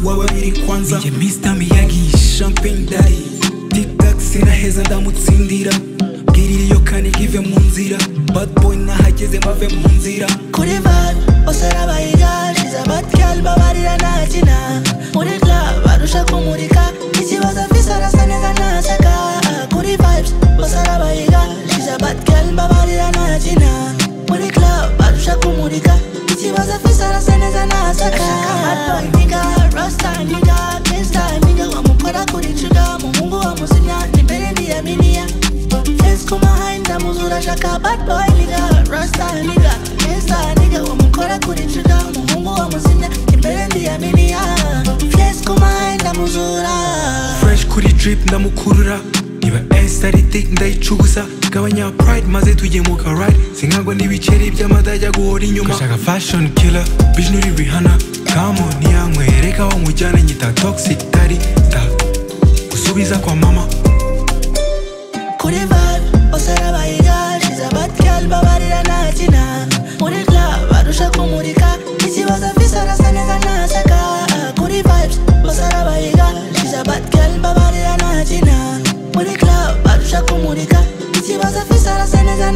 hanze turu wa babiri kwanza. Njye Mr Miyagi champagne tic tac sinaheza ndamutsindira. Bwirira iyo kane give mu nzira. Bad boy nahageze mbave mu nzira. Kuri vibe bose ndamuzura shaka bad boy nigga. Rasta nigga. Gangsta nigga. Wamukora kuri trigger. Muhungu wa muzimya imbere ndiyaminiya Face kuma high ndamuzura fresh kuri drip ndamukurura niba S ari thick ndayicugusa gabanya pride maze tujye mu ka ride sinkagwa n'ibiceri by'amata ajya guhora inyuma gashaka fashion killer bitch nuri Rihanna. Come on yankwereka aho mujyana nyita toxic daddy. Nda gusubiza kwa mama. Kumurika ikibazo afise arasa neza